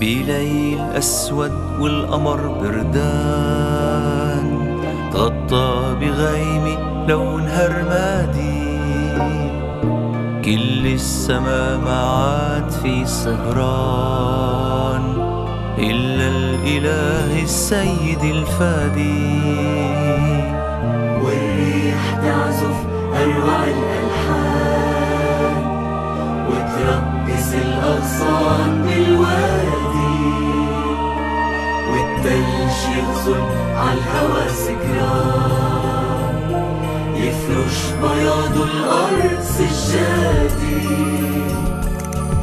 بليل أسود والقمر بردان تغطى بغيمة لونها رمادي كل السما ما عاد في سهران إلا الإله السيد الفادي. والريح تعزف أروع الألحان وترقص الأغصان يغزل عالهوى سكران يفرش بياض الأرض سجادي.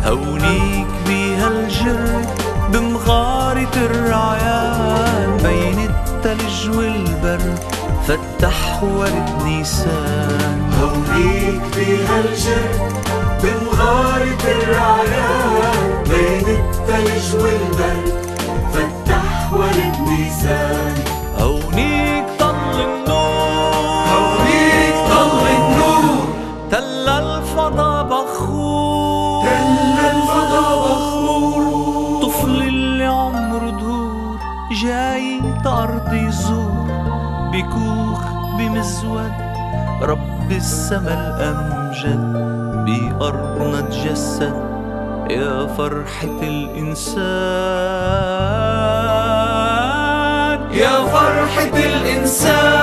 هونيك بهالجرد بمغارة الرعيان بين التلج والبرد فتح ورد نيسان. هونيك بهالجر بمغارة الرعيان بين التلج والبرد نيسان هونيك طل النور. هونيك ضل النور. تل الفضا بخور. تل الفضا بخور. طفل اللي عمره دهور جاي أرض يزور. بكوخ بمزود رب السما الأمجد. بأرضنا تجسد يا فرحة الإنسان. يا فرحة الإنسان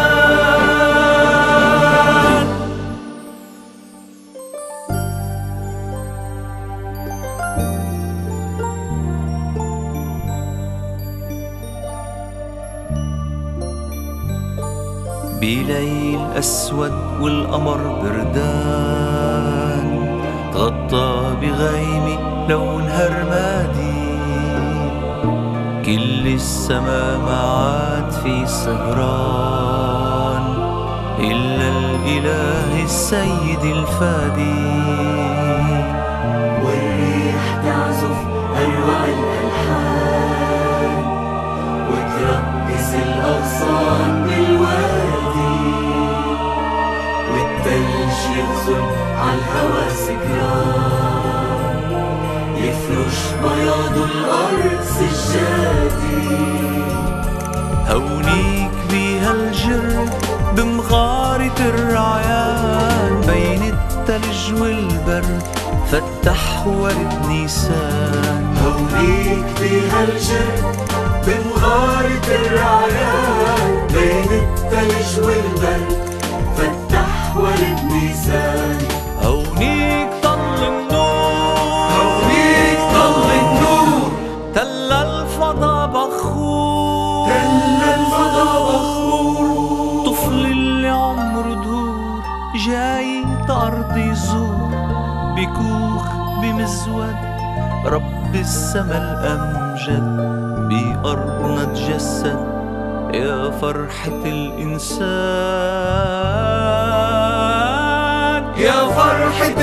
بليل أسود والقمر بردان تغطى بغيمة لونها رمادي كل السما ما عاد في سهران إلا الإله السيد الفادي. والريح تعزف أروع الألحان وترقص الأغصان بالوادي والتلج يغزل عالهوى سكران بياض الأرض سجادي هونيك بهالجرد بمغارة الرعيان بين التلج والبرد فتح ورد نيسان. هونيك بهالجر بمغارة الرعيان بين التلج والبرد أرض يزور بكوخ بمزود. رب السما الأمجد بأرضنا تجسد. يا فرحة الإنسان. يا فرحة